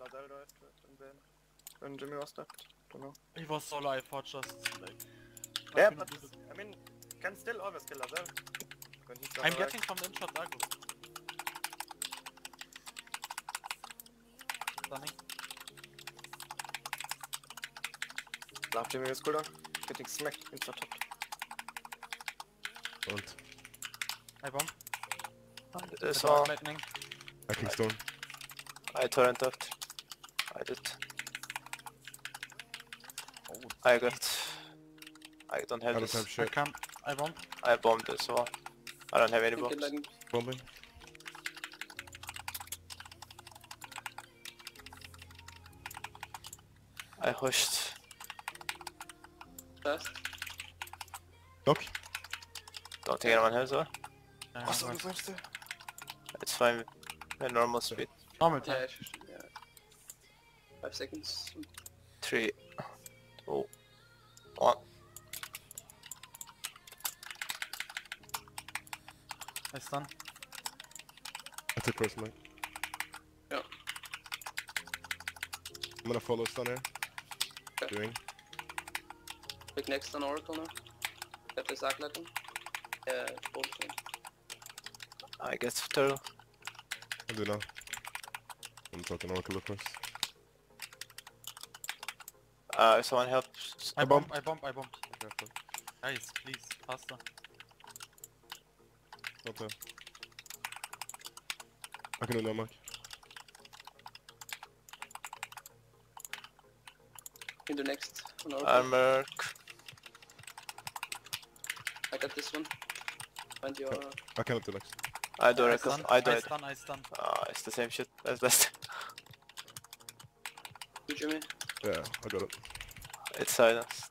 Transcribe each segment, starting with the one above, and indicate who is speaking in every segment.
Speaker 1: not Elder and then when Jimmy was left. Don't know.
Speaker 2: He was solo, I thought just like...
Speaker 1: Yeah,
Speaker 2: I
Speaker 1: but
Speaker 2: couldn't do the-
Speaker 1: I mean, can still always kill Lazel. When he's not
Speaker 2: I'm
Speaker 1: alive.
Speaker 2: getting from the inshot Argus. Stunning.
Speaker 1: Love Jimmy with cooldown. Getting smacked insta top.
Speaker 3: Und
Speaker 2: I bomb.
Speaker 1: This
Speaker 2: I got
Speaker 1: all.
Speaker 2: lightning.
Speaker 3: Hacking Stone.
Speaker 1: I torrent out. I did.
Speaker 2: Oh,
Speaker 1: I got. I don't
Speaker 3: I
Speaker 1: have
Speaker 3: don't
Speaker 1: this.
Speaker 3: have
Speaker 2: I
Speaker 3: shit.
Speaker 2: can't. I bomb.
Speaker 1: I bombed as well. I don't have any bombs.
Speaker 3: Bombing.
Speaker 1: I pushed.
Speaker 4: fast.
Speaker 3: Dock.
Speaker 1: Don't think anyone has one.
Speaker 2: Uh,
Speaker 1: Oh, sorry,
Speaker 2: nice.
Speaker 1: It's fine. At normal speed.
Speaker 2: Normal
Speaker 4: Yeah, Five seconds.
Speaker 1: Three, two, one.
Speaker 2: I stun.
Speaker 3: I took first mic.
Speaker 4: Yeah.
Speaker 3: I'm gonna follow stun here.
Speaker 4: Okay.
Speaker 3: Doing.
Speaker 4: Click next on Oracle now. Get this Arc Lightning. Yeah, bolt thing.
Speaker 1: I guess turtle.
Speaker 3: I'll do now. I'm talking Oracle first.
Speaker 1: Uh, someone helps.
Speaker 2: I
Speaker 3: I bomb.
Speaker 2: bomb. I bomb. I bombed. Guys, please, faster.
Speaker 3: Not there. I can do no mark.
Speaker 4: Can do next on Oracle.
Speaker 1: Armor.
Speaker 4: I got this one. Find your...
Speaker 3: I cannot do next.
Speaker 1: I do
Speaker 2: I
Speaker 1: reckon.
Speaker 2: stun.
Speaker 1: I do
Speaker 2: I
Speaker 1: it.
Speaker 2: stun. I stun.
Speaker 1: Ah, it's the same shit as last.
Speaker 4: You Jimmy.
Speaker 3: Yeah, I got it.
Speaker 1: It's silenced.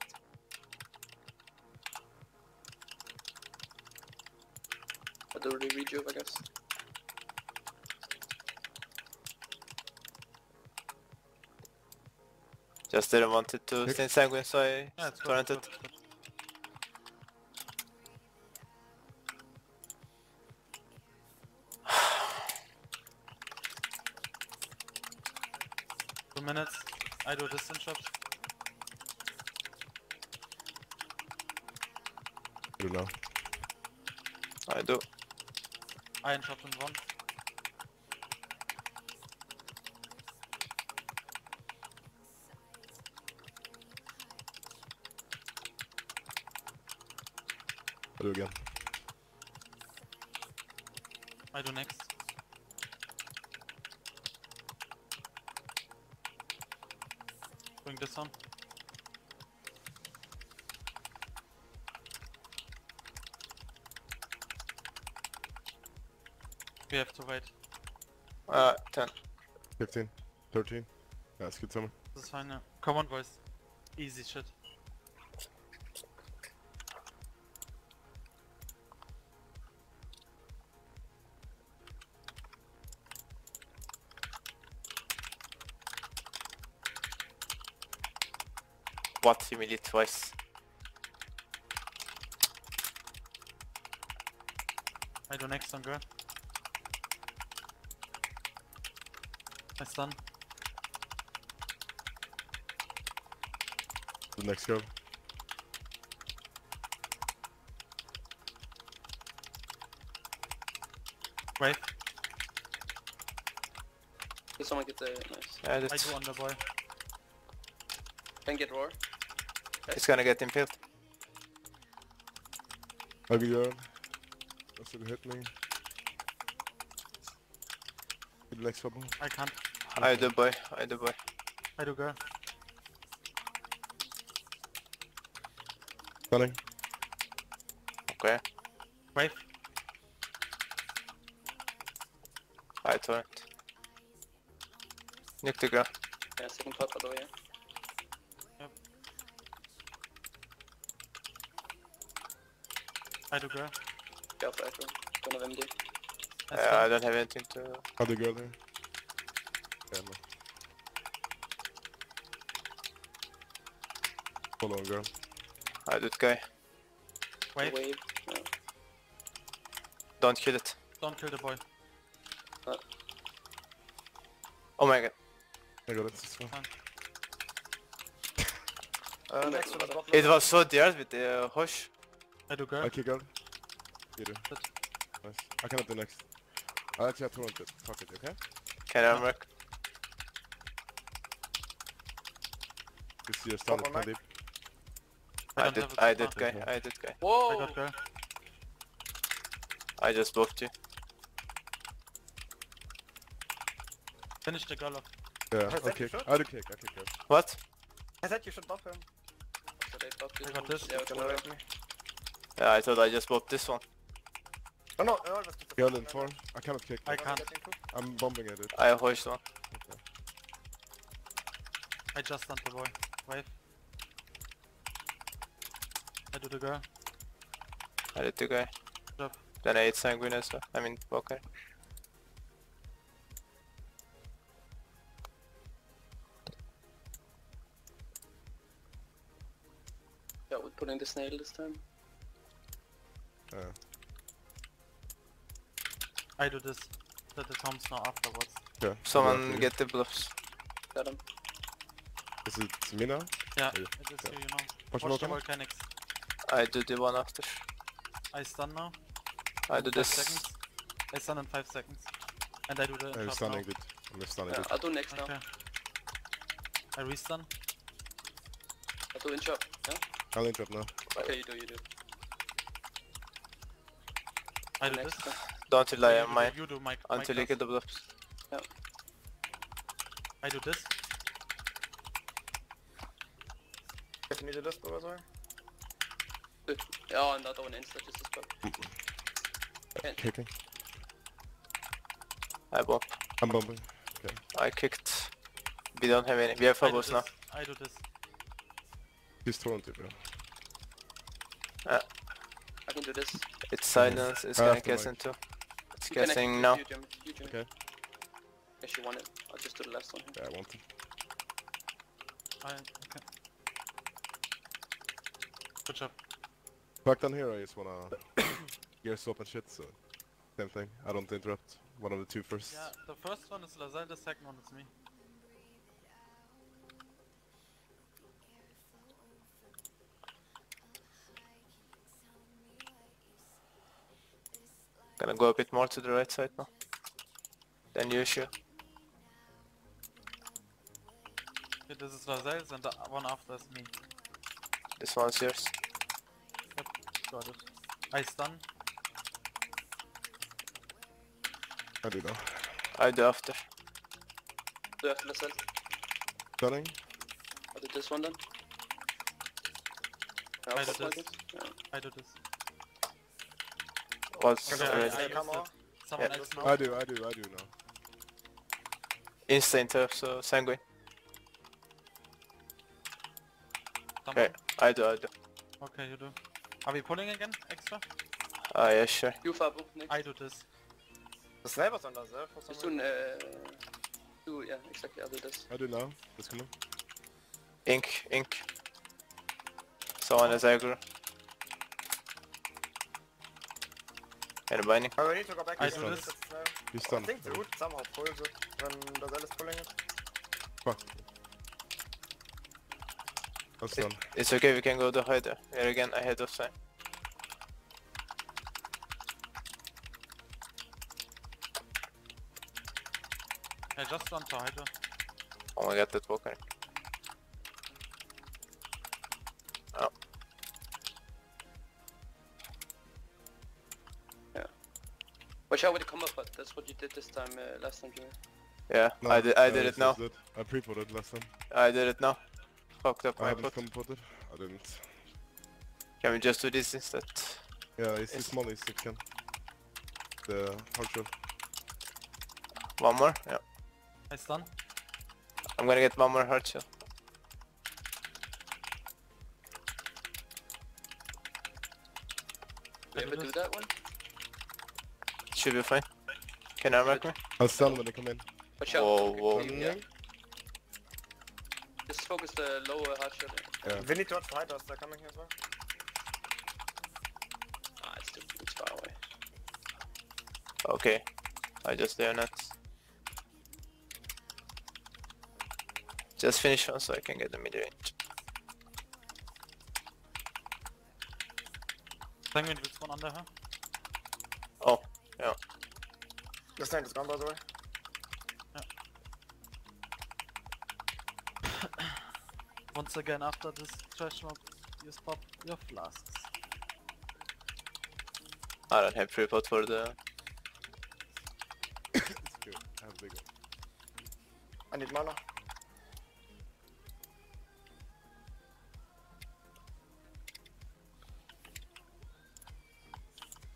Speaker 4: I do the rejuve I guess.
Speaker 1: Just didn't want it to
Speaker 3: Six.
Speaker 1: stay sanguine, so I
Speaker 2: Yeah, it's good.
Speaker 1: torrented.
Speaker 2: good, it's good. Two minutes. I do distance shots.
Speaker 3: I do now.
Speaker 1: I do.
Speaker 2: Iron shot in one.
Speaker 3: I do again.
Speaker 2: I do next. Bring this on. We have to wait.
Speaker 1: Uh, 10.
Speaker 3: 15. 13. Yeah, let's get someone.
Speaker 2: This is fine now. Come on, boys. Easy shit.
Speaker 1: What? Humiliate twice.
Speaker 2: I do next on girl. I stun.
Speaker 3: The next go.
Speaker 2: Wave.
Speaker 4: Can someone get the... Nice.
Speaker 1: Yeah,
Speaker 2: I
Speaker 1: that's,
Speaker 2: do under boy.
Speaker 4: Can get roar.
Speaker 1: he's gonna get impaled.
Speaker 3: Ugly girl. That's gonna hit me. Get the next couple.
Speaker 2: I can't.
Speaker 1: I do boy. I do boy.
Speaker 2: I do girl.
Speaker 3: Stunning.
Speaker 1: Okay.
Speaker 2: Wave.
Speaker 1: I torrent. Nuke the girl.
Speaker 4: Yeah, second pot by the way. yeah.
Speaker 2: I do girl.
Speaker 4: Go for Echo. Don't have MD.
Speaker 2: Uh, I
Speaker 1: Yeah, I don't have anything to...
Speaker 3: Other girl there. Yeah, no. Follow on girl.
Speaker 1: I do it guy.
Speaker 2: Wave.
Speaker 4: Wave. Yeah.
Speaker 1: Don't kill it.
Speaker 2: Don't kill the boy.
Speaker 1: Oh my god.
Speaker 3: I got it. This one.
Speaker 5: Uh, next one is bot
Speaker 1: It was so dear with the uh, Hosh.
Speaker 2: I do girl.
Speaker 3: I kick out. You do.
Speaker 2: Good.
Speaker 3: Nice. I cannot do next. I'll actually have to run it. Fuck it, okay?
Speaker 1: Can I mark?
Speaker 3: You see your stun
Speaker 5: One more
Speaker 3: deep.
Speaker 2: I
Speaker 1: I did,
Speaker 2: have a
Speaker 1: I
Speaker 2: good
Speaker 1: did
Speaker 2: mark.
Speaker 1: guy, I did guy.
Speaker 2: I
Speaker 4: Whoa!
Speaker 2: got girl.
Speaker 1: I just buffed you.
Speaker 2: Finish the girl.
Speaker 3: Yeah,
Speaker 5: Has
Speaker 3: I'll kick. I do kick, I kick out.
Speaker 1: What?
Speaker 5: I said you should buff him.
Speaker 4: So they buffed
Speaker 2: I got this.
Speaker 4: Yeah,
Speaker 5: Gonna
Speaker 4: okay.
Speaker 5: me.
Speaker 1: Yeah, I thought I just buffed this one.
Speaker 5: Oh no, no, that's just a
Speaker 3: Girl in four. I cannot kick.
Speaker 2: I can't.
Speaker 3: I'm bombing at it.
Speaker 1: I Hosh one.
Speaker 2: I just stunned the boy. Wave. I do the girl.
Speaker 1: I did the guy.
Speaker 2: Job.
Speaker 1: Then I ate Sanguine as well. I mean, Walker.
Speaker 4: Yeah, we're putting the snail this time.
Speaker 3: Uh,
Speaker 2: I do this. That the Toms now afterwards.
Speaker 3: yeah.
Speaker 1: Someone get the bluffs.
Speaker 4: Got him.
Speaker 3: Is it me now?
Speaker 2: Yeah,
Speaker 3: Yeah.
Speaker 2: it is you, you know.
Speaker 3: Watch
Speaker 2: Watch the volcanics.
Speaker 1: I do the one after.
Speaker 2: I stun now.
Speaker 1: I do this.
Speaker 2: seconds. I stun in 5 seconds. And I do the
Speaker 3: I'm
Speaker 2: chop
Speaker 3: stunning
Speaker 2: now.
Speaker 3: it. I'm stunning
Speaker 4: Yeah,
Speaker 3: it.
Speaker 4: I'll do next now.
Speaker 2: I restun.
Speaker 4: I'll do in chop. Yeah?
Speaker 3: I'll interrupt now.
Speaker 4: Okay, you do, you do.
Speaker 2: I do this.
Speaker 4: next. now.
Speaker 1: Don't rely on
Speaker 2: do-
Speaker 1: mine
Speaker 2: You do Mike.
Speaker 1: until you get the bluffs.
Speaker 2: I do this.
Speaker 5: If you need a dispo as well.
Speaker 4: Good. Ja, another one insta just as well.
Speaker 3: Kicking.
Speaker 1: I bump.
Speaker 3: I'm bombing.
Speaker 1: I kicked. We don't have any. We have
Speaker 2: I do
Speaker 1: now.
Speaker 2: I do this.
Speaker 3: He's thrown it, bro. Uh.
Speaker 4: I can do this.
Speaker 1: It's mm-hmm. silence. It's
Speaker 3: I
Speaker 1: gonna guess
Speaker 3: mic.
Speaker 1: into. It's
Speaker 4: You
Speaker 1: guessing
Speaker 4: execute
Speaker 1: now.
Speaker 4: You, Jimmy. You, Jimmy.
Speaker 3: Okay.
Speaker 4: Guess you want it. I'll just do the last one.
Speaker 3: Yeah, I want him.
Speaker 2: I, okay. Good job.
Speaker 3: Back down here, I just wanna gear swap and shit, so same thing. I don't interrupt one of the two first.
Speaker 2: Yeah, the first one is Lazel, the second one is me.
Speaker 1: Gonna go a bit more to the right side now. Than usual.
Speaker 2: Okay, this is Lazel's and the one after is me.
Speaker 1: This one's yours.
Speaker 2: Got it. I stun.
Speaker 3: I do know.
Speaker 1: I do after.
Speaker 4: Do you have to listen?
Speaker 3: Stunning.
Speaker 4: I'll do this one then. Yeah,
Speaker 2: I do
Speaker 4: fuck like
Speaker 2: this.
Speaker 4: Yeah.
Speaker 2: I do this.
Speaker 1: What's
Speaker 5: Okay,
Speaker 2: Yeah. I, I
Speaker 5: Come on.
Speaker 2: Someone
Speaker 1: Yeah.
Speaker 2: else now.
Speaker 3: I do, I do, I do now.
Speaker 1: Instant turf, so sanguine.
Speaker 2: Someone?
Speaker 1: Okay, I do, I do.
Speaker 2: Okay, you do. Are we pulling again? Extra?
Speaker 1: Ah, yeah, sure.
Speaker 4: You Fabu, next.
Speaker 2: I do this.
Speaker 5: The sniper's on us, eh? For
Speaker 4: Just
Speaker 5: some
Speaker 4: do,
Speaker 5: reason.
Speaker 4: uh, do, yeah, exactly, I'll do this.
Speaker 3: I do now. Let's come on.
Speaker 1: Ink, ink. Someone is aggro. And binding.
Speaker 5: Oh, we need to go back
Speaker 2: I do this.
Speaker 5: now-
Speaker 3: He's
Speaker 5: I think the root somehow pulls it when the Zell is pulling it.
Speaker 3: Fuck. I'm stunned.
Speaker 1: It's okay, we can go to Hydra. We're again ahead of time.
Speaker 2: I just run to Hydra.
Speaker 1: Oh my god, that walker.
Speaker 4: Watch out with the combo pot, that's what you did this time, uh, last time, Jimmy.
Speaker 1: Yeah,
Speaker 3: No,
Speaker 1: I did, I
Speaker 3: no,
Speaker 1: did it now.
Speaker 3: just. I pre-potted last time.
Speaker 1: I did it now. Fucked up
Speaker 3: I
Speaker 1: my
Speaker 3: haven't
Speaker 1: put.
Speaker 3: come. I didn't.
Speaker 1: Can we just do this instead?
Speaker 3: Yeah, it's
Speaker 1: Yes.
Speaker 3: the smallest it can. The hard shot.
Speaker 1: One more? Yeah.
Speaker 2: I done.
Speaker 1: I'm gonna get one more hard shot.
Speaker 4: You
Speaker 2: do
Speaker 4: ever do that one?
Speaker 1: Should be fine. Can I mark me?
Speaker 3: I'll stun when they come in.
Speaker 4: Watch out.
Speaker 1: Whoa, whoa.
Speaker 4: Yeah. Just focus the lower hard shot.
Speaker 3: Yeah.
Speaker 5: We need to watch the Hydras, they're coming here as well.
Speaker 4: Ah, it's too it's far away.
Speaker 1: Okay. I just dare not. Just finish one so I can get the mid range.
Speaker 2: Penguin will one under her.
Speaker 1: Oh, yeah.
Speaker 5: The stand is gone, by the way.
Speaker 2: Once again, after this trash mob, you spot your flasks.
Speaker 1: I don't have tripod for the...
Speaker 3: it's good. I have big one.
Speaker 5: I need mana.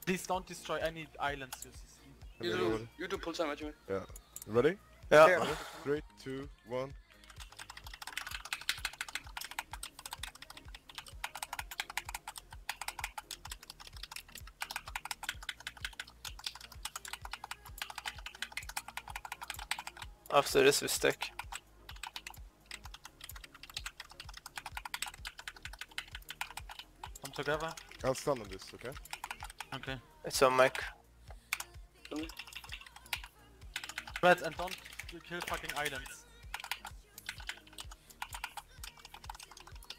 Speaker 2: Please don't destroy any islands you see.
Speaker 4: You do,
Speaker 3: ready?
Speaker 4: you do pull time, Jimmy.
Speaker 3: Yeah. Ready?
Speaker 1: Yeah.
Speaker 5: Yeah.
Speaker 3: Three, two, one.
Speaker 1: After this we stack.
Speaker 2: Come together.
Speaker 3: I'll stun on this, okay?
Speaker 2: Okay.
Speaker 1: It's on mic.
Speaker 2: Red and don't kill fucking islands.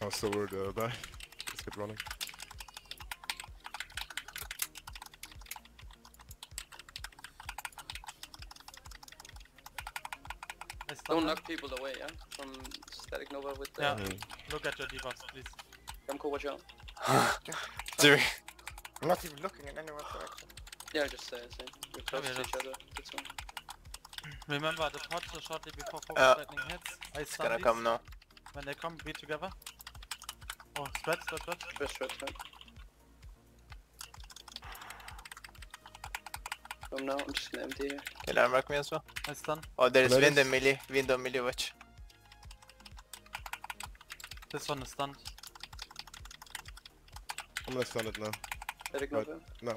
Speaker 3: I'll still word uh, die. Let's get running.
Speaker 4: Don't knock people away, yeah? From Static Nova with the
Speaker 2: Yeah.
Speaker 3: Mhm.
Speaker 2: Look at your debuffs, please.
Speaker 4: Gamco, watch out.
Speaker 1: Three.
Speaker 5: I'm not even looking in anyone's direction.
Speaker 4: Yeah, just uh, say. We're close
Speaker 2: Okay,
Speaker 4: to each other. That's all.
Speaker 2: Remember the pot so shortly before focus
Speaker 1: Yeah.
Speaker 2: lightning hits. I
Speaker 1: It's
Speaker 2: stun
Speaker 1: gonna
Speaker 2: these.
Speaker 1: come now.
Speaker 2: When they come, be together. Oh, spread, spread, spread.
Speaker 4: First, first, first. Come now, I'm just gonna empty here.
Speaker 1: Can I mark me as well?
Speaker 2: I done.
Speaker 1: Oh, there is
Speaker 3: Let
Speaker 1: wind
Speaker 3: us-
Speaker 1: and melee. Wind and melee watch.
Speaker 2: This one is stunned.
Speaker 3: I'm gonna stun it now.
Speaker 4: Static
Speaker 3: Right. No.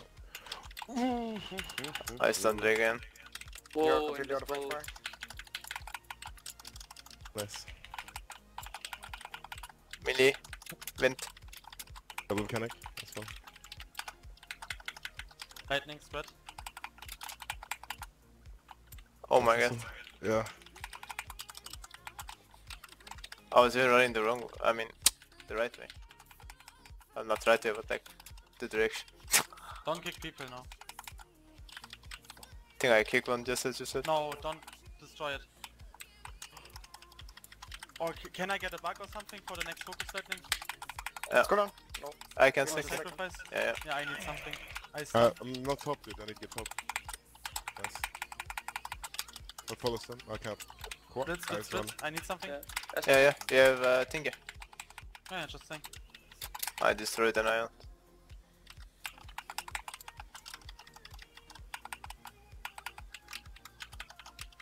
Speaker 1: I stunned it again.
Speaker 5: You're
Speaker 4: Whoa,
Speaker 5: completely out of
Speaker 3: Nice.
Speaker 1: Melee. Wind.
Speaker 3: Double mechanic. That's fine.
Speaker 2: Lightning spread.
Speaker 1: Oh my god.
Speaker 3: Yeah.
Speaker 1: I was even running the wrong I mean, the right way. I'm not right way, but like, the direction.
Speaker 2: Don't kick people now.
Speaker 1: I think I kicked one just as you said.
Speaker 2: No, don't destroy it. Or can I get a bug or something for the next focus lightning?
Speaker 5: What's going on? No.
Speaker 1: I can
Speaker 5: Give
Speaker 2: Or
Speaker 5: us
Speaker 1: stick
Speaker 5: a
Speaker 1: it.
Speaker 5: second.
Speaker 2: sacrifice?
Speaker 1: Yeah, yeah.
Speaker 2: Yeah, I need something. I
Speaker 3: uh, I'm not top dude. I need to get top. Nice. What follows them? I can't. Qu-
Speaker 2: Split, split,
Speaker 3: nice one.
Speaker 2: split. I need something.
Speaker 4: Yeah.
Speaker 1: Yeah, yeah. You have uh, Tinga.
Speaker 2: Yeah, just saying.
Speaker 1: I destroyed an island.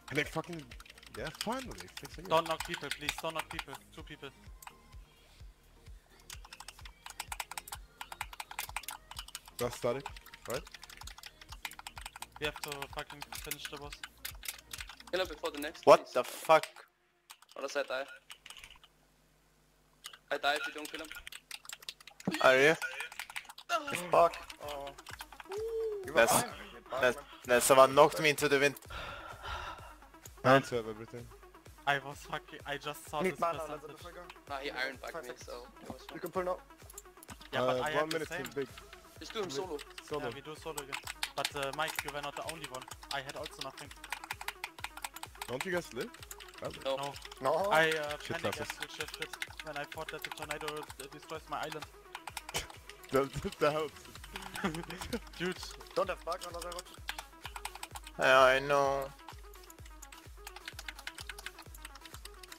Speaker 3: And they fucking. Yeah, finally. Fixing.
Speaker 2: Don't knock people, please. Don't knock people. Two people.
Speaker 3: That's static. Right?
Speaker 2: We have to fucking finish the boss.
Speaker 4: Kill him before the next.
Speaker 1: What
Speaker 4: please.
Speaker 1: the fuck?
Speaker 4: Or does I die? I die if you don't kill him.
Speaker 1: Are you?
Speaker 5: Fuck. Oh. You were
Speaker 1: That's-
Speaker 5: fine. You did fine,
Speaker 1: That,
Speaker 5: man.
Speaker 1: that someone knocked me into the wind.
Speaker 3: I have everything.
Speaker 2: I was fucking. I just saw
Speaker 5: Need
Speaker 2: this
Speaker 5: mana, let's
Speaker 2: percentage.
Speaker 5: the.
Speaker 4: Nah, he iron
Speaker 5: Five
Speaker 4: bugged me, so it was fine.
Speaker 5: You can pull now.
Speaker 2: Yeah,
Speaker 3: uh,
Speaker 2: but I
Speaker 3: one
Speaker 2: had the
Speaker 3: minute
Speaker 2: same.
Speaker 3: till big.
Speaker 4: Just do him solo.
Speaker 3: Solo.
Speaker 2: Yeah, we do solo again. But uh, Mike, you were not the only one. I had also nothing.
Speaker 3: Don't you guys live?
Speaker 4: No.
Speaker 2: No.
Speaker 5: No.
Speaker 2: I uh,
Speaker 3: Shit
Speaker 2: panic
Speaker 3: classes.
Speaker 2: actually shifted when I thought that the tornado uh, destroys my island.
Speaker 3: The, the house.
Speaker 2: Dude,
Speaker 5: Don't have bug under the hood.
Speaker 1: Yeah, I know.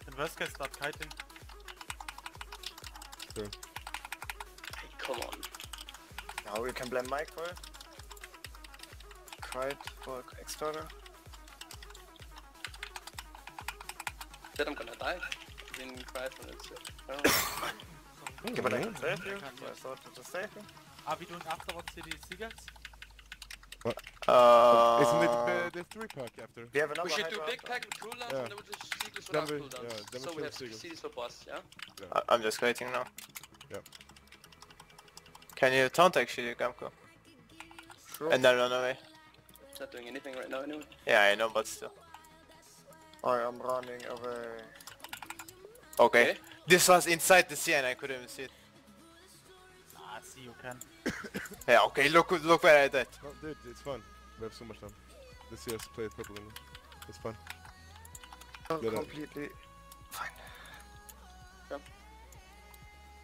Speaker 2: in worst case start kiting.
Speaker 4: Hey, come on.
Speaker 5: Now we can blame Mike for it. Kite for external.
Speaker 4: Then I'm gonna die. Didn't cry for it. So.
Speaker 5: Okay, but I can save you, I thought to save you.
Speaker 2: Are we doing afterwards here the seagulls?
Speaker 1: Uh,
Speaker 3: Isn't it the, the three pack after?
Speaker 5: We have another
Speaker 4: We should do big pack with cooldowns
Speaker 3: Yeah.
Speaker 4: and then we do seagulls
Speaker 3: Then
Speaker 4: without
Speaker 3: we-
Speaker 4: cooldowns.
Speaker 3: yeah, then
Speaker 4: so we have
Speaker 3: seagulls.
Speaker 4: CDs for boss, yeah?
Speaker 1: I- I'm just waiting now.
Speaker 3: Yeah.
Speaker 1: Can you taunt actually, Gamco?
Speaker 5: Sure.
Speaker 1: And then run away?
Speaker 4: Not doing anything right now anyway.
Speaker 1: Yeah, I know, but still.
Speaker 5: I am running away.
Speaker 1: Okay.
Speaker 4: Okay.
Speaker 1: This was inside the sea and I couldn't even see it.
Speaker 2: I see you can.
Speaker 1: Yeah, okay, look look where I died.
Speaker 3: Oh, dude, it's fun. We have so much time. This year's played purple in It's fine.
Speaker 5: Oh,
Speaker 3: Get it.
Speaker 5: completely fine.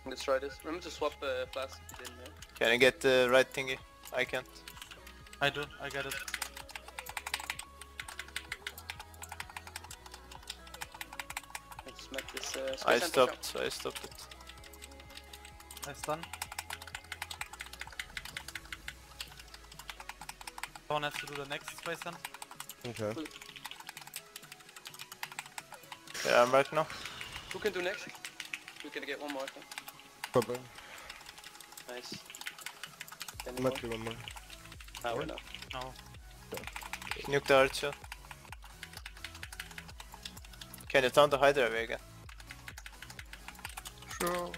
Speaker 4: Let's try this. Remember to swap uh, flask if you?
Speaker 1: Can I get the right thingy? I can't.
Speaker 2: I do, I got it.
Speaker 4: Make this uh,
Speaker 1: I
Speaker 4: center
Speaker 1: stopped, I stopped it.
Speaker 2: I stun. Someone has to do the next space then.
Speaker 3: Okay.
Speaker 1: Yeah, I'm right now.
Speaker 4: Who can do next? We can get one more, I think.
Speaker 3: Purple.
Speaker 4: Nice. Any more?
Speaker 3: Might be one more.
Speaker 4: Ah, we're not.
Speaker 2: No.
Speaker 1: Nuke the archer. Can you turn the Hydra away again?
Speaker 5: Sure.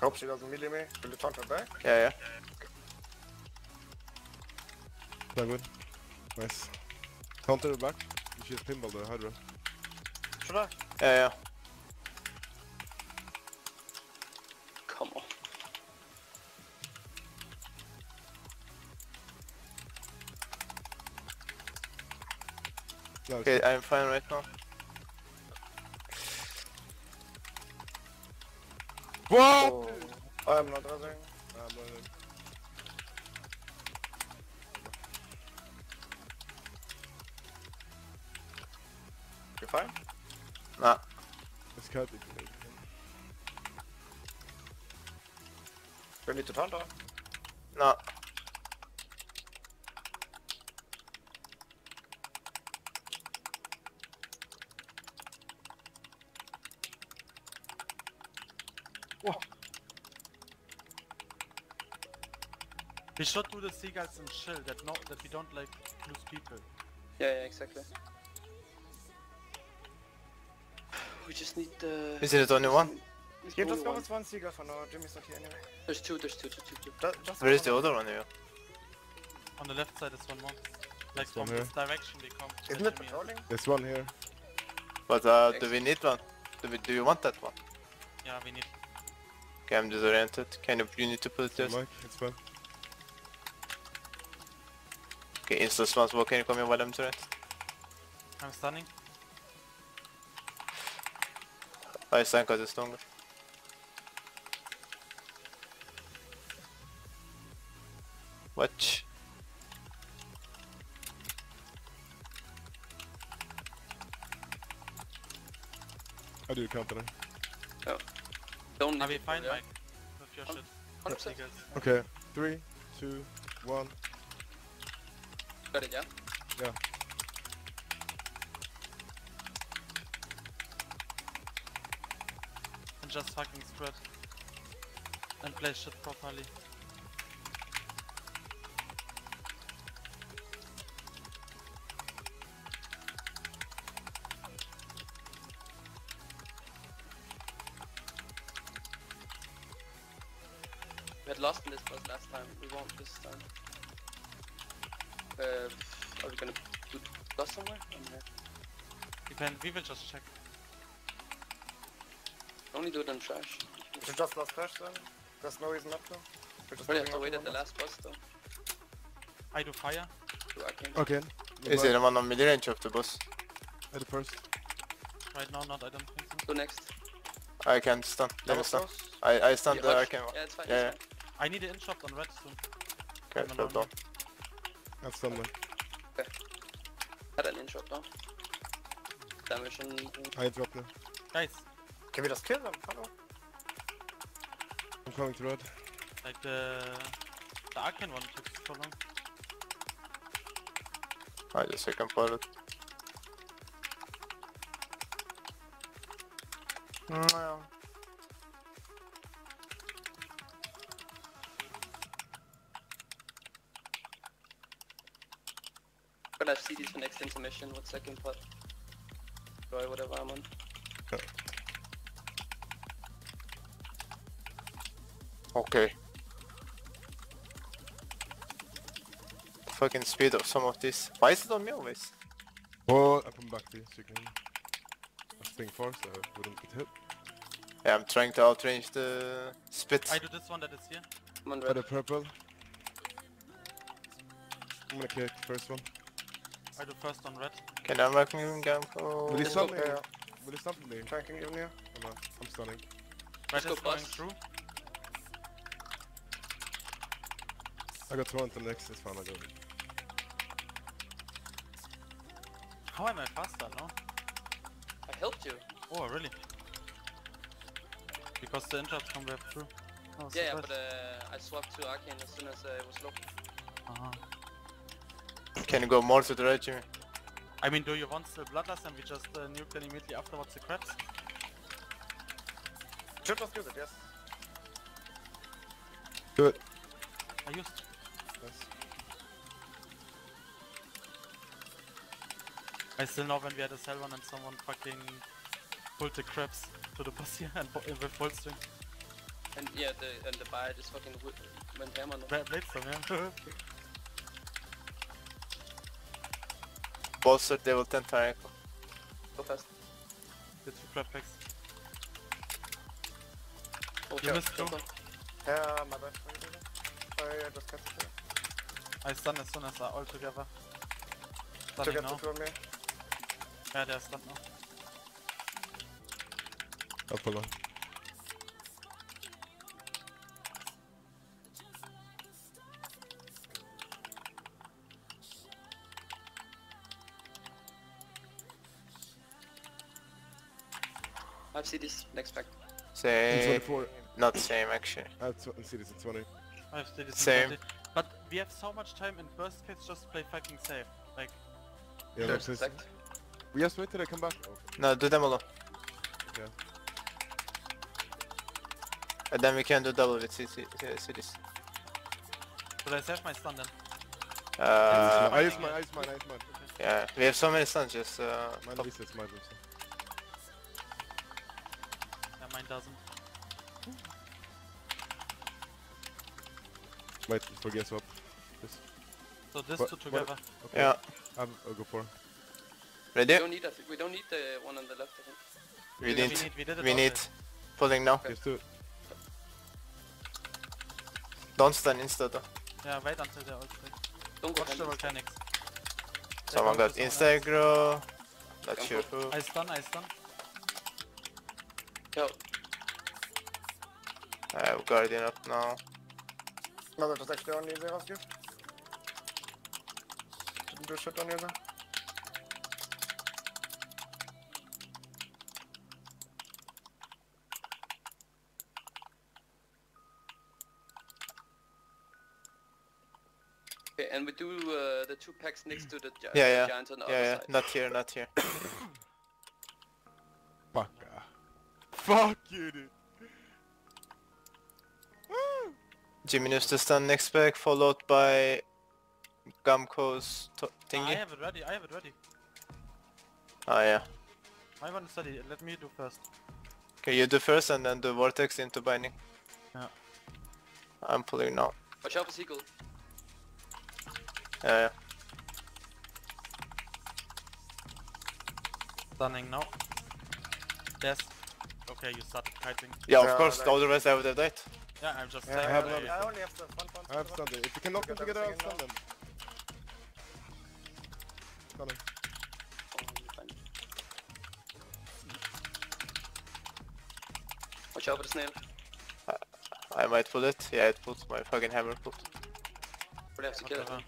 Speaker 5: Hope she doesn't melee me. Will you turn her back?
Speaker 1: Yeah, yeah.
Speaker 3: Not good. Nice. Counter it back. You should pinball the Hydra.
Speaker 5: Should I?
Speaker 1: Yeah, yeah.
Speaker 3: No, it's
Speaker 1: Okay, I'm fine right now.
Speaker 3: What?
Speaker 5: Oh, I'm not running.
Speaker 3: I'm not in.
Speaker 5: You fine?
Speaker 1: Nah.
Speaker 3: This can't be good.
Speaker 5: Ready to turn her?
Speaker 1: Nah.
Speaker 2: Should do the seagulls and chill, that no, that we don't like lose people.
Speaker 4: Yeah, yeah, exactly. We just need the...
Speaker 1: Isn't it only one?
Speaker 4: Need
Speaker 5: Yeah, just go
Speaker 4: one.
Speaker 5: with one Seagull for now. Jimmy's not here anyway.
Speaker 4: There's two, there's two, there's two, two.
Speaker 5: Ju- Just
Speaker 1: Where is the other one here?
Speaker 2: On the left side is one more. Like
Speaker 3: This
Speaker 2: from this direction we come.
Speaker 5: them. Isn't it patrolling?
Speaker 3: There's one here.
Speaker 1: But uh, do we need one? Do we do you want that one?
Speaker 2: Yeah, we need.
Speaker 1: Okay, I'm disoriented. Can you you need to put it
Speaker 3: It's
Speaker 1: just?
Speaker 3: Mike, it's fine.
Speaker 1: Okay, insta spawns. What can you come in while I'm disoriented?
Speaker 2: I'm stunning.
Speaker 1: Oh, I stand cause it's longer. Watch.
Speaker 3: How do you counter now?
Speaker 4: Don't
Speaker 2: Are
Speaker 4: need
Speaker 2: we
Speaker 4: it,
Speaker 2: fine. Mike? With your shit.
Speaker 3: Okay, three, two, one.
Speaker 4: Got it, yeah?
Speaker 3: Yeah.
Speaker 2: And just fucking spread. And play shit properly.
Speaker 4: We had lost in this boss last time. We won't this time. Uh, are we gonna do lost somewhere? Yeah.
Speaker 2: Depend, we will just check.
Speaker 4: Only do it on trash.
Speaker 5: We just last trash then. There's no reason not to. We're just
Speaker 4: But you have to wait at the last boss though.
Speaker 2: I do fire.
Speaker 4: Do arcane.
Speaker 3: Okay.
Speaker 1: Is there one on mid range of the boss?
Speaker 3: At the first.
Speaker 2: Right now, not. I don't think so.
Speaker 4: Do next.
Speaker 1: I can stun. Let me stun. I I stun
Speaker 4: Yeah,
Speaker 1: the
Speaker 4: watch.
Speaker 1: arcane one.
Speaker 4: Yeah, it's fine.
Speaker 1: Yeah,
Speaker 4: it's fine.
Speaker 2: I need an in-shop on red soon.
Speaker 1: Okay,
Speaker 2: I'm
Speaker 1: well
Speaker 2: alone
Speaker 1: done.
Speaker 3: That's done then.
Speaker 4: Had an in-shot now. Damage and...
Speaker 3: I drop now.
Speaker 2: Guys,
Speaker 5: Can we just kill them? Hello?
Speaker 3: I'm coming to red.
Speaker 2: like the the arcane one took so long.
Speaker 1: I just second pilot.
Speaker 4: But I intermission with second pot. Try whatever I'm on.
Speaker 1: Okay. Fucking speed of some of this. Why is it on me always?
Speaker 3: Oh, I'll come back to you so you can... thing far, so I wouldn't get hit.
Speaker 1: Yeah, I'm trying to outrange the spit.
Speaker 2: I do this one that is here.
Speaker 4: I'm on
Speaker 3: By
Speaker 4: red.
Speaker 3: the purple. I'm gonna kick first one.
Speaker 2: I do first on red.
Speaker 1: Can I mark me Gamco?
Speaker 3: Will you
Speaker 5: This
Speaker 3: stun
Speaker 5: one,
Speaker 3: me? Will you stun me?
Speaker 5: Tracking even here.
Speaker 3: I'm not. I'm stunning.
Speaker 2: Red
Speaker 4: go
Speaker 2: is going
Speaker 4: bust.
Speaker 2: through.
Speaker 3: I got Toronto next, it's fine, I got it.
Speaker 2: How am I faster, no?
Speaker 4: I helped you.
Speaker 2: Oh, really? Because the injured come back through. Oh,
Speaker 4: Yeah, yeah, but uh, I swapped to Arcane as soon as uh, it was low.
Speaker 2: Uh-huh.
Speaker 1: Can you go more to the right, Jimmy?
Speaker 2: I mean, do you want the Bloodlust and we just uh, nuke then immediately afterwards the crabs?
Speaker 5: Should just use it, yes.
Speaker 3: Do it.
Speaker 2: I used.
Speaker 3: Yes.
Speaker 2: I still know when we had a cell one and someone fucking pulled the crabs to the boss here and bo- with full string.
Speaker 4: And yeah, the and the buyer just fucking w- went ham on them.
Speaker 2: Bla- Blades them, yeah.
Speaker 1: Bolster level 10 Tyrannical.
Speaker 4: Go fast.
Speaker 2: the two crab.
Speaker 4: Oh,
Speaker 2: You missed two.
Speaker 5: Yeah, my bad. What did you do? Sorry, I just got it.
Speaker 2: I stun as soon as they're all together.
Speaker 5: To
Speaker 2: Stunning
Speaker 5: get
Speaker 2: now.
Speaker 5: the two on me.
Speaker 2: Yeah, they're stunned now.
Speaker 3: I'll pull on.
Speaker 4: I have CDs. Next pack.
Speaker 1: Same.
Speaker 3: 24.
Speaker 1: Not same, actually.
Speaker 3: I have tw- cities in 20.
Speaker 2: I have still
Speaker 1: Same.
Speaker 2: But we have so much time in worst case just play fucking safe. Like,
Speaker 3: Yeah,
Speaker 4: Sure,
Speaker 3: no, please.
Speaker 4: stacked.
Speaker 3: We just wait till they come back. Okay.
Speaker 1: No, do them alone.
Speaker 3: Yeah.
Speaker 1: And then we can do double with CC cities.
Speaker 2: should I save my stun then?
Speaker 1: Uh,
Speaker 3: I use mine, I use mine, I use mine.
Speaker 1: yeah, we have so many stuns, just uh,
Speaker 3: Mine
Speaker 1: top-
Speaker 3: resets, mine resets.
Speaker 2: Doesn't.
Speaker 3: Wait, forget swap. This.
Speaker 2: So this
Speaker 3: What-
Speaker 2: two
Speaker 3: what-
Speaker 2: together.
Speaker 3: Okay.
Speaker 1: Yeah,
Speaker 3: I'll, I'll go for.
Speaker 4: We
Speaker 1: ready?
Speaker 4: don't need a, we don't need the one on the left. I think.
Speaker 1: We
Speaker 2: Yeah,
Speaker 1: need,
Speaker 2: we need, we did it
Speaker 1: we need
Speaker 2: day.
Speaker 1: pulling now.
Speaker 3: Just do it.
Speaker 1: Don't stand insta though.
Speaker 2: Yeah, wait until they're all together.
Speaker 4: Don't go
Speaker 2: Watch the
Speaker 4: ham.
Speaker 2: volcanics.
Speaker 1: Someone
Speaker 2: going
Speaker 1: got
Speaker 2: to someone
Speaker 1: insta aggro. Not
Speaker 4: Jump
Speaker 1: sure
Speaker 4: up.
Speaker 1: who.
Speaker 2: I stun, I stun.
Speaker 4: Yo,
Speaker 1: I have guardian up now.
Speaker 5: Another just actually on user ask you. Didn't do shit on user.
Speaker 4: okay, and we do uh, the two packs next to the gi-
Speaker 1: Yeah, yeah.
Speaker 4: giants on the
Speaker 1: Yeah,
Speaker 4: other
Speaker 1: yeah,
Speaker 4: side.
Speaker 1: not here, not here.
Speaker 3: Fuck. ah. Fuck you, dude.
Speaker 1: Jimmy needs to stun next back, followed by Gamco's to-
Speaker 2: I have it ready, I have it ready.
Speaker 1: Oh yeah.
Speaker 2: I want to study, let me do first.
Speaker 1: Okay, you do first and then the vortex into binding.
Speaker 2: Yeah.
Speaker 1: I'm pulling now.
Speaker 4: Watch out for Seagull.
Speaker 1: Yeah, yeah.
Speaker 2: Stunning now. Yes. Okay, you started kiting.
Speaker 1: Yeah, of
Speaker 5: Yeah,
Speaker 1: course,
Speaker 5: like-
Speaker 1: otherwise I would have died.
Speaker 2: Yeah, I'm just
Speaker 3: Yeah,
Speaker 2: saying.
Speaker 3: I have
Speaker 2: that
Speaker 3: another-
Speaker 2: I-
Speaker 5: I only have the one one.
Speaker 3: I have stunned it. If you can knock them
Speaker 5: Get
Speaker 3: together, I'll
Speaker 5: everything
Speaker 3: stun
Speaker 5: in
Speaker 3: them. Stunning.
Speaker 4: You find it. Watch out for the snail.
Speaker 1: I might pull it. Yeah, it pulled. My fucking hammer pulled.
Speaker 4: But I have to kill it.
Speaker 2: Whatever.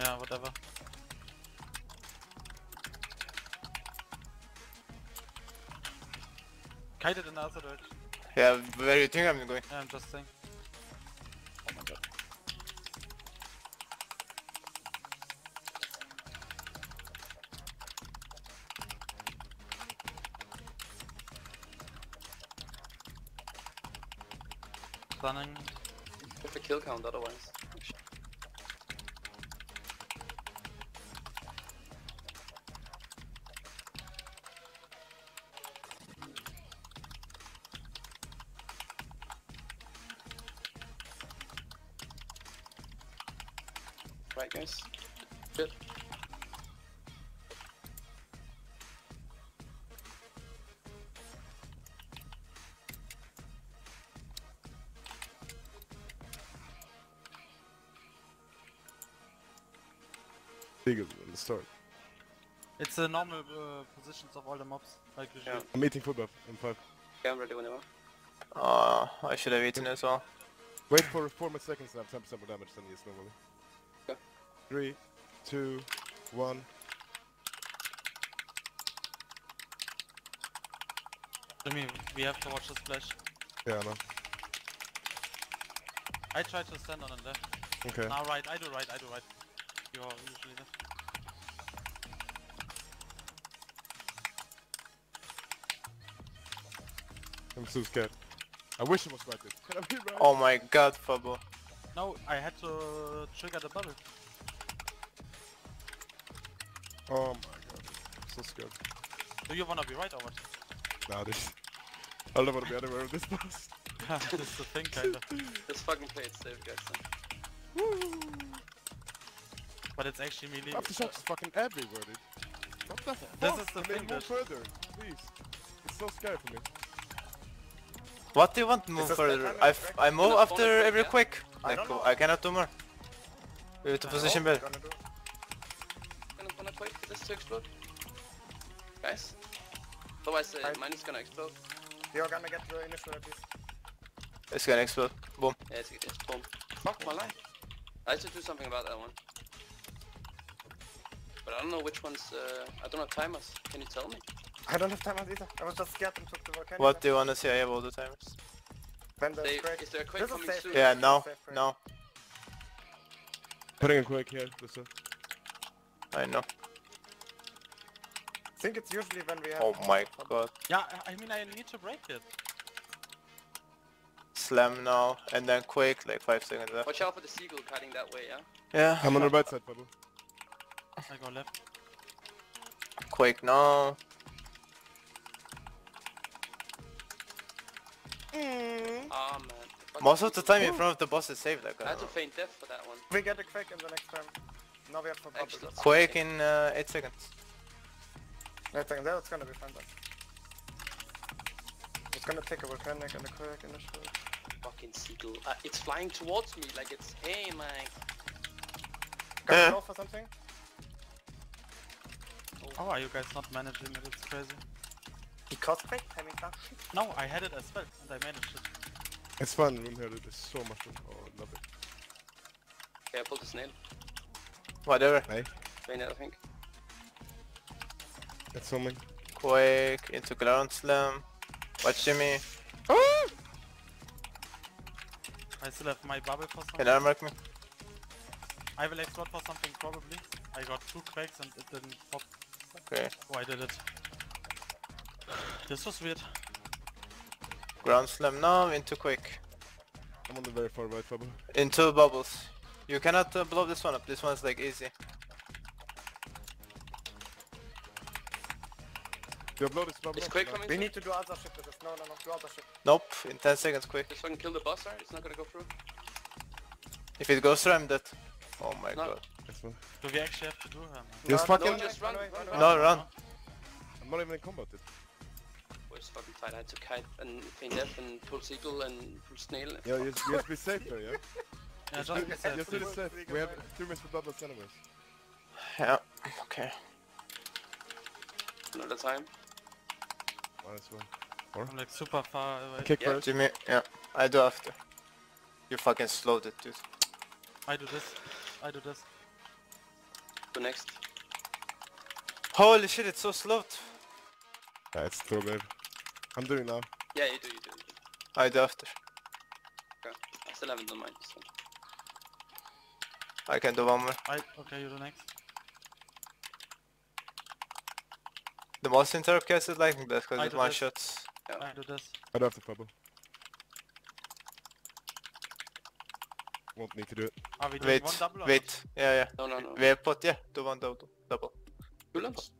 Speaker 2: Yeah, whatever. Kited in the other direction.
Speaker 1: Yeah, where do you think I'm going?
Speaker 2: Yeah, I'm just saying.
Speaker 4: Kill count otherwise. Right guys. Good.
Speaker 3: Eagle in the start.
Speaker 2: It's the normal uh, positions of all the mobs, like usually.
Speaker 4: Yeah.
Speaker 3: I'm eating food buff in five.
Speaker 4: Yeah, I'm ready whenever.
Speaker 1: Uh, I should have eaten as well.
Speaker 3: Wait for four more seconds and have 10% more damage than he is normally.
Speaker 4: Okay.
Speaker 3: Three, two, one.
Speaker 2: I mean, we have to watch the splash.
Speaker 3: Yeah, I know.
Speaker 2: I try to stand on the left.
Speaker 3: Okay.
Speaker 2: Now right, I do right, I do right. You're usually left.
Speaker 3: So scared. I wish it was right there. Can I be right?
Speaker 1: Oh my god, Fabo.
Speaker 2: No, I had to trigger the bubble.
Speaker 3: Oh my god. I'm so scared.
Speaker 2: Do you wanna be right or what?
Speaker 3: Nah, this. I don't want to be anywhere with this boss.
Speaker 2: this is the thing, kinda.
Speaker 4: Just fucking play it safe, guys. Then.
Speaker 2: But it's actually melee.
Speaker 3: Aftershocks is fucking everywhere, dude. What the fuck?
Speaker 2: This is the
Speaker 3: Can they
Speaker 2: thing,
Speaker 3: move further, please. It's so scary for me.
Speaker 1: What do you want to move
Speaker 5: this
Speaker 1: further?
Speaker 5: the
Speaker 1: I,
Speaker 5: timer,
Speaker 1: f-
Speaker 5: correct?
Speaker 1: I move after
Speaker 4: spawn a
Speaker 1: every
Speaker 4: quick,
Speaker 1: quick.
Speaker 5: I
Speaker 1: Like. I cannot do more. We have to position better.
Speaker 5: gonna do.
Speaker 4: Gonna, gonna wait for this to explode. Guys. Otherwise, uh,
Speaker 5: Right.
Speaker 4: mine is gonna explode.
Speaker 5: You're gonna get the initial at least.
Speaker 1: It's gonna explode. Boom.
Speaker 4: Yeah, it's, it's boom. Fuck my life. I should do something about that one. But I don't know which ones, uh, I don't have timers. Can you tell me?
Speaker 5: I don't have timers either. I was just scared and took the volcano.
Speaker 1: What do you wanna see? I have all the timers.
Speaker 4: They, is there a quick
Speaker 5: This
Speaker 4: coming soon?
Speaker 1: Yeah, no,
Speaker 5: safe,
Speaker 1: no.
Speaker 3: Putting a quake here, listen.
Speaker 1: I know.
Speaker 5: I think it's usually when we have.
Speaker 1: Oh my god.
Speaker 2: Yeah, I I mean, I need to break it.
Speaker 1: Slam now, and then quake like 5 seconds left.
Speaker 4: Watch out for the seagull cutting that way, yeah?
Speaker 1: Yeah.
Speaker 3: I'm on the right side, Pablo.
Speaker 2: I go left.
Speaker 1: Quake now.
Speaker 4: Ah man.
Speaker 1: Most of the
Speaker 4: seagull.
Speaker 1: time in front of the boss is safe like
Speaker 4: I
Speaker 1: I
Speaker 4: had
Speaker 1: don't
Speaker 4: to
Speaker 1: know.
Speaker 4: death for that one.
Speaker 5: We get a Quake in the next time. Now we have for
Speaker 4: Actually,
Speaker 5: bubbles.
Speaker 1: Quake in uh, 8 seconds.
Speaker 5: I think that's gonna be fine then. It's gonna take a volcanic and a Quake and a shot.
Speaker 4: Fucking seagull. Uh, it's flying towards me like it's, hey man.
Speaker 5: Gonna
Speaker 1: Eh.
Speaker 5: go for something?
Speaker 2: How are you guys not managing it? It's crazy.
Speaker 5: Because Quake timing now.
Speaker 2: No, I had it as well, and I managed it.
Speaker 3: It's fun room here, dude. There's so much room. Oh, I love it.
Speaker 4: Okay, I pulled the snail.
Speaker 1: Whatever.
Speaker 3: Hey,
Speaker 4: Feint it, I think.
Speaker 3: it's something.
Speaker 1: Quake into ground slam. Watch Jimmy.
Speaker 2: I still have my bubble for something.
Speaker 1: Can I mark me?
Speaker 2: I will explode for something probably. I got two quakes and it didn't pop.
Speaker 1: Okay.
Speaker 2: Oh, I did it. This was weird.
Speaker 1: Ground slam now into quick.
Speaker 3: I'm on the very far right, Pablo.
Speaker 1: Into bubbles. You cannot uh, blow this one up. This one's like easy.
Speaker 3: You upload this Pablo?
Speaker 4: Is Quake coming
Speaker 5: We need to do other shit with this. No, no, no. Do other shit.
Speaker 1: Nope. In 10 seconds quick.
Speaker 4: Just fucking kill the boss, right? It's not gonna go through.
Speaker 1: If it goes through, I'm dead. Oh my
Speaker 4: No.
Speaker 1: god.
Speaker 2: Do we actually have to do her, man?
Speaker 3: Just
Speaker 5: No,
Speaker 3: fucking...
Speaker 4: no, just run,
Speaker 5: away,
Speaker 4: run,
Speaker 5: away.
Speaker 1: No, run.
Speaker 3: I'm not even in combat, dude.
Speaker 4: Where's fucking fight? I had to kite and feint death and pull seagull and pull snail.
Speaker 3: Yeah, you, you have to be safe there, yeah?
Speaker 2: Yeah, just
Speaker 3: You-
Speaker 2: be
Speaker 3: you
Speaker 2: safe.
Speaker 3: Just do safe. We have two minutes for doubles anyways.
Speaker 1: Yeah. Okay.
Speaker 4: Another time.
Speaker 3: Oh, that's fine.
Speaker 2: I'm like super far away.
Speaker 3: Kick
Speaker 4: Yeah.
Speaker 3: first.
Speaker 1: Jimmy. Yeah. I do after. You fucking slowed it, dude.
Speaker 2: I do this. I do this.
Speaker 4: The next.
Speaker 1: Holy shit, it's so slowed.
Speaker 3: That's it's throw, babe. I'm doing now.
Speaker 4: Yeah, you do, you do. You do.
Speaker 1: I do after.
Speaker 4: Okay. I still haven't done mine. So.
Speaker 1: I can do one more.
Speaker 2: I okay, you do next.
Speaker 1: The most interrupt case is like that because
Speaker 2: I
Speaker 1: it one
Speaker 2: this.
Speaker 1: shots.
Speaker 2: I do this.
Speaker 3: I do have to Pablo. Won't need to do it.
Speaker 2: Are we doing
Speaker 1: Wait,
Speaker 2: one double or
Speaker 1: wait. Yeah, yeah.
Speaker 4: No, no, no.
Speaker 1: We have pot, yeah. Do one double. Double.
Speaker 4: Ambulance?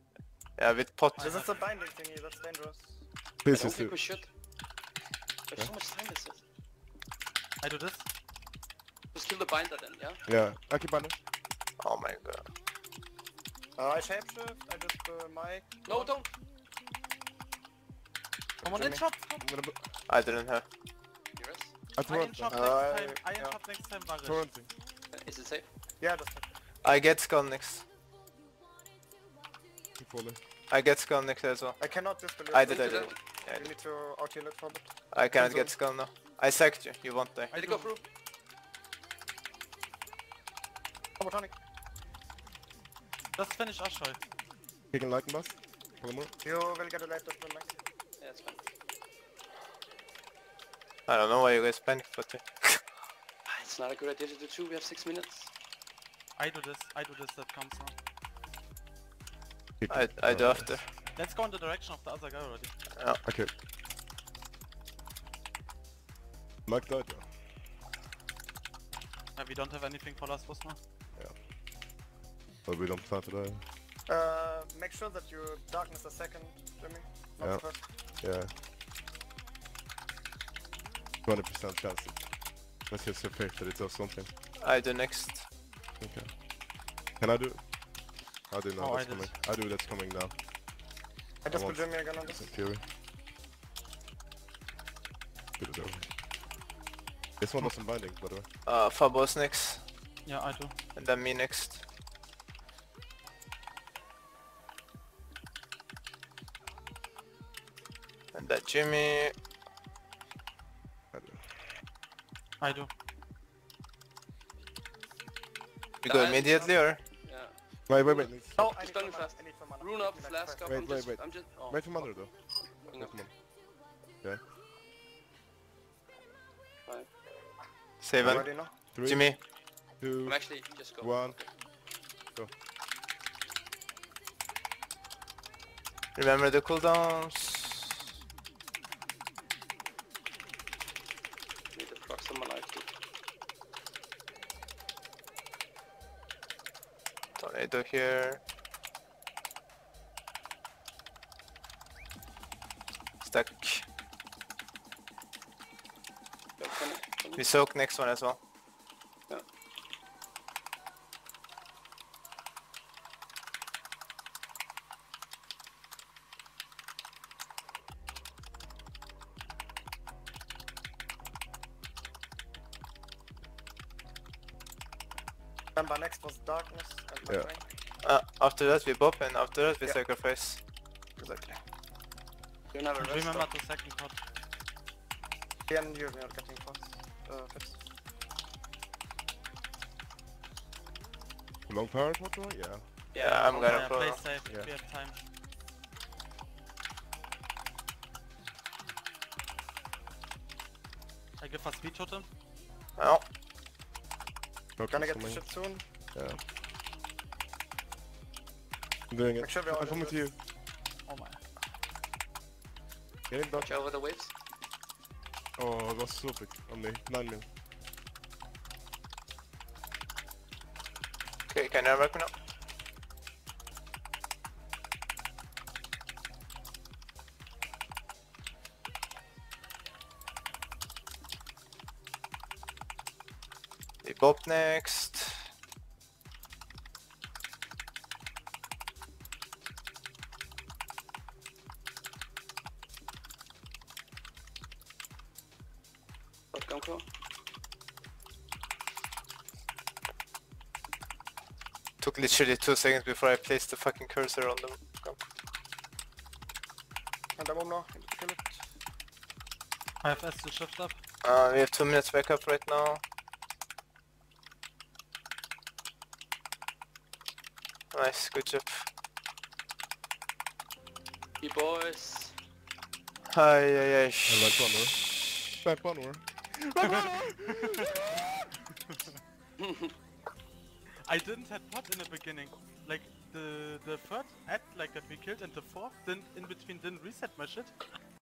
Speaker 1: Yeah, with pot.
Speaker 5: This is a binding thingy. That's dangerous.
Speaker 4: I
Speaker 3: Please
Speaker 4: don't
Speaker 3: just
Speaker 4: think we should. There's so much time this is.
Speaker 2: not? I do this.
Speaker 4: Just kill the binder then, yeah?
Speaker 3: Yeah, I keep on it.
Speaker 1: Oh my god.
Speaker 5: Uh, I shapeshift. I just uh, mic.
Speaker 4: No, don't!
Speaker 2: Come on, in shot.
Speaker 3: I'm gonna... bu-
Speaker 1: I didn't have.
Speaker 4: Hear?
Speaker 3: I
Speaker 2: I
Speaker 3: torrent
Speaker 2: in shot
Speaker 3: them.
Speaker 2: next
Speaker 5: Uh,
Speaker 2: time. I in
Speaker 5: yeah.
Speaker 2: shot next time, Barish.
Speaker 3: Torrenting.
Speaker 4: Uh, Is it safe?
Speaker 5: Yeah, that's it.
Speaker 1: I get skull next.
Speaker 3: fully.
Speaker 1: I get skull next as well.
Speaker 5: I cannot disbelieve.
Speaker 1: I did, I
Speaker 4: Did
Speaker 1: did.
Speaker 4: it?
Speaker 1: Yeah, I
Speaker 5: You need to out heal it for a.
Speaker 1: I cannot
Speaker 5: Zone.
Speaker 1: get skull now. I sacked you, you won't die.
Speaker 2: I
Speaker 4: Did it
Speaker 2: do.
Speaker 4: go through?
Speaker 5: Botanic.
Speaker 2: Just finish Ashoy.
Speaker 3: Kicking like bus. Pull him up.
Speaker 5: You will get a late disbelieve next.
Speaker 4: Yeah, it's fine.
Speaker 1: I don't know why you guys panic, but uh,
Speaker 4: It's not a good idea to do two, we have six minutes.
Speaker 2: I do this. I do this. That comes now.
Speaker 3: Kick.
Speaker 1: I, I do after.
Speaker 2: Let's go in the direction of the other guy already.
Speaker 3: Okay. Mike died now.
Speaker 2: Uh, we don't have anything for last boss now. Yeah.
Speaker 3: But we don't plan to die.
Speaker 5: Uh, make sure that you darkness a second, Jimmy. Not
Speaker 3: Yeah.
Speaker 5: the first.
Speaker 3: Yeah. 20% chance. Let's just have faith that it does something.
Speaker 1: I do next.
Speaker 3: Okay. Can I do it? I do now,
Speaker 2: Oh,
Speaker 3: that's
Speaker 2: did.
Speaker 3: coming. I do that's coming now.
Speaker 5: I just put Jimmy again on this.
Speaker 3: That's in theory. Good as over. This one wasn't binding, by the way.
Speaker 1: Uh, Fabos next.
Speaker 2: Yeah, I do.
Speaker 1: And then me next. And then Jimmy.
Speaker 3: I do.
Speaker 2: I do.
Speaker 1: We go
Speaker 4: Guys,
Speaker 1: immediately or?
Speaker 4: Yeah.
Speaker 3: Wait, wait, wait. Need
Speaker 5: Oh,
Speaker 3: to-
Speaker 5: I
Speaker 4: He's
Speaker 5: need
Speaker 4: going
Speaker 5: for
Speaker 4: fast.
Speaker 5: I need for mana.
Speaker 4: Rune up, flask up,
Speaker 3: Wait,
Speaker 4: I'm
Speaker 3: wait,
Speaker 4: just,
Speaker 3: wait.
Speaker 4: I'm just, oh.
Speaker 3: Wait for Mother though.
Speaker 4: fucking
Speaker 3: Wait for Mother. Okay.
Speaker 4: Fine.
Speaker 1: Seven.
Speaker 3: Three,
Speaker 1: Jimmy.
Speaker 3: two,
Speaker 4: I'm actually, just go.
Speaker 3: one.
Speaker 1: Remember the cooldowns.
Speaker 4: Need to proc some mana actually.
Speaker 1: Tornado here. Stuck.
Speaker 4: Go, can I- can I-
Speaker 1: We soak next one as well.
Speaker 4: Yeah.
Speaker 5: Remember next was darkness and
Speaker 3: Yeah.
Speaker 1: Uh, after that we bop and after that we
Speaker 5: Yeah.
Speaker 1: sacrifice. Exactly.
Speaker 4: You never
Speaker 2: And
Speaker 4: rest.
Speaker 2: remember
Speaker 4: though.
Speaker 2: the second cut.
Speaker 5: And you're not getting fast. Uh, fits.
Speaker 3: Long power water? Yeah.
Speaker 1: Yeah, I'm gonna
Speaker 2: yeah,
Speaker 1: follow.
Speaker 2: play safe
Speaker 3: Yeah.
Speaker 2: if we have time. I give a speed totem.
Speaker 1: Oh,
Speaker 3: Focus
Speaker 5: Gonna get
Speaker 3: on
Speaker 5: the
Speaker 3: me.
Speaker 5: shit soon.
Speaker 3: Yeah. I'm doing it.
Speaker 5: Make sure we all
Speaker 3: I'm
Speaker 5: do
Speaker 3: coming to you. Getting back.
Speaker 4: Watch over the waves.
Speaker 3: Oh, så big. On me. 9 mil.
Speaker 1: okay, can I me now? Bop next. Literally two seconds before I placed the fucking cursor on them.
Speaker 5: And I won't know. Kill it.
Speaker 2: I have S to shift up.
Speaker 1: Uh, we have two minutes backup right now. Nice, good job.
Speaker 4: You boys.
Speaker 1: Hi, hi, hi.
Speaker 3: I like one more. Back one more.
Speaker 2: I didn't have pot in the beginning. Like the the third ad like that we killed and the fourth then in between didn't reset my shit.